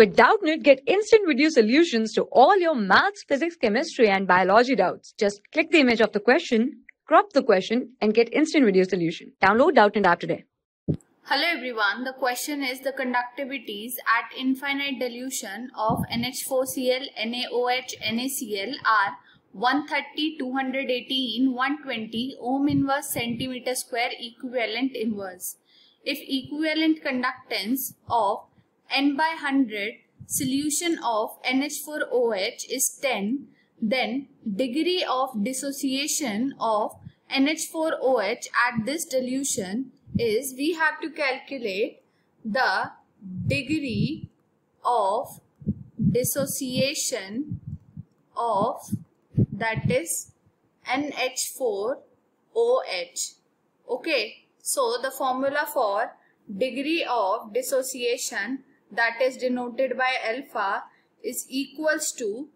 With Doubtnut, get instant video solutions to all your maths, physics, chemistry, and biology doubts. Just click the image of the question, crop the question, and get instant video solution. Download Doubtnut app today. Hello everyone, the question is the conductivities at infinite dilution of NH4Cl, NaOH, NaCl are 130, 218, 120 ohm inverse centimeter square equivalent inverse. If equivalent conductance of n by 100 solution of NH4OH is 10, then degree of dissociation of NH4OH at this dilution is we have to calculate the degree of dissociation of that is NH4OH. Okay, so the formula for degree of dissociation that is denoted by alpha is equals to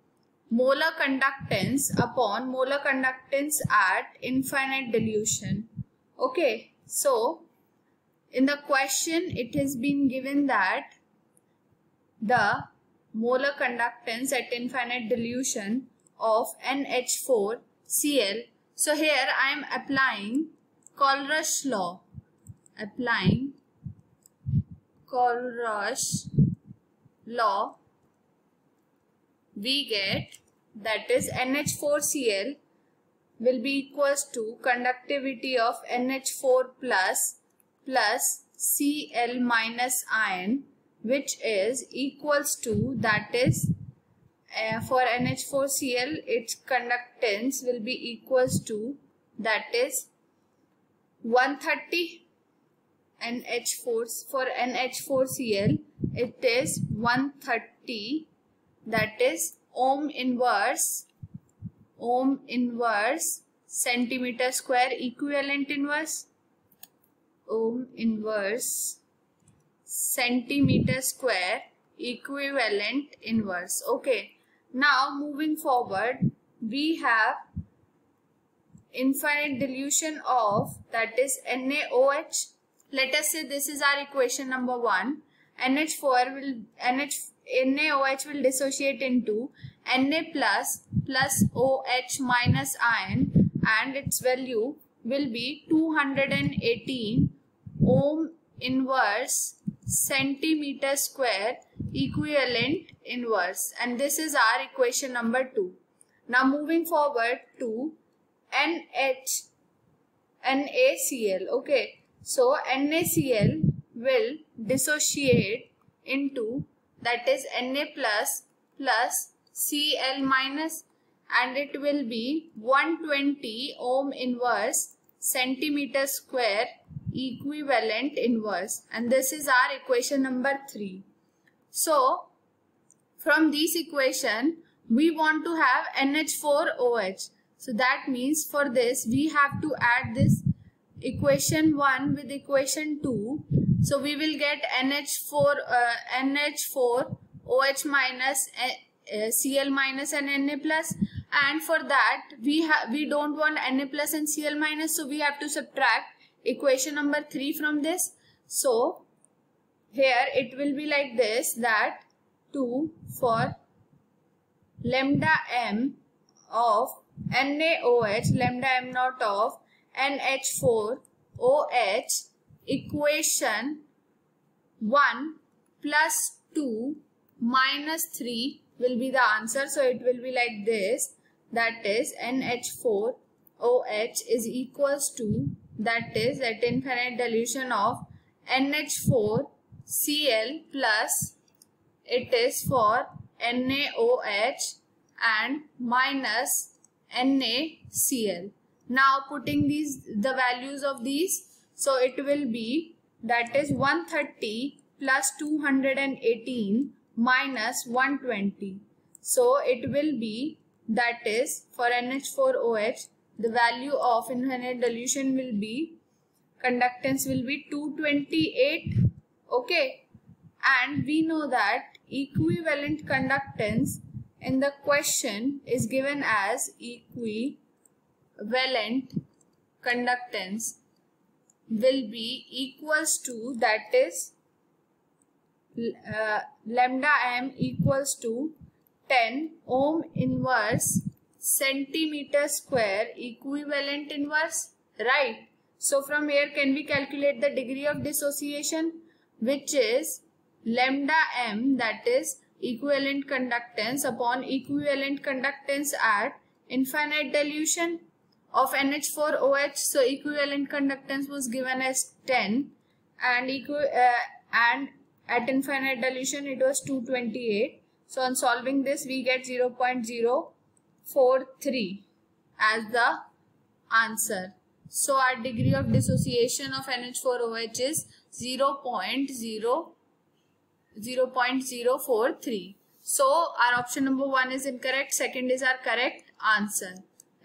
molar conductance upon molar conductance at infinite dilution. Okay, so in the question it has been given that the molar conductance at infinite dilution of NH4Cl. So here I am applying Kohlrausch law. Applying Kohlrausch law, we get that is NH4Cl will be equals to conductivity of NH4 plus plus Cl minus ion which is equals to that is uh, for NH4Cl its conductance will be equals to that is 130 NH4 for NH4Cl it is 130 that is ohm inverse ohm inverse centimeter square equivalent inverse. Ohm inverse centimeter square equivalent inverse. Okay. Now moving forward we have infinite dilution of that is NaOH let us say this is our equation number 1. NH4 will NH NaOH will dissociate into Na plus plus OH minus ion and its value will be 218 ohm inverse centimeter square equivalent inverse. And this is our equation number 2. Now moving forward to NH NaCl okay. So NaCl will dissociate into that is Na plus plus Cl minus and it will be 120 ohm inverse centimeter square equivalent inverse and this is our equation number 3. So from this equation we want to have NH4OH. So that means for this we have to add this equation 1 with equation 2. So we will get NH4, uh, NH4 OH minus uh, Cl minus and Na plus. and for that we have we don't want Na plus and Cl minus so we have to subtract equation number 3 from this. So here it will be like this that 2 for lambda m of NaOH lambda m naught of NH4 OH equation 1 plus 2 minus 3 will be the answer. So it will be like this that is NH4 OH is equals to that is at infinite dilution of NH4 Cl plus it is for NaOH and minus NaCl. Now putting these the values of these so it will be that is 130 plus 218 minus 120. So it will be that is for NH4OH the value of infinite dilution will be conductance will be 228 okay and we know that equivalent conductance in the question is given as equivalent conductance will be equals to that is uh, lambda m equals to 10 ohm inverse centimeter square equivalent inverse right? So from here can we calculate the degree of dissociation which is lambda m that is equivalent conductance upon equivalent conductance at infinite dilution of NH4OH. So equivalent conductance was given as 10 and equi uh, and at infinite dilution it was 228. So on solving this we get 0 0.043 as the answer. So our degree of dissociation of NH4OH is 0 0.0 0.043. So our option number 1 is incorrect. Second is our correct answer.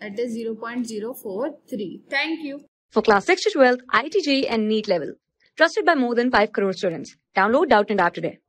That is 0.043. Thank you. For class 6 to 12, IIT JEE and NEET level. Trusted by more than 5 crore students. Download Doubtnut App today.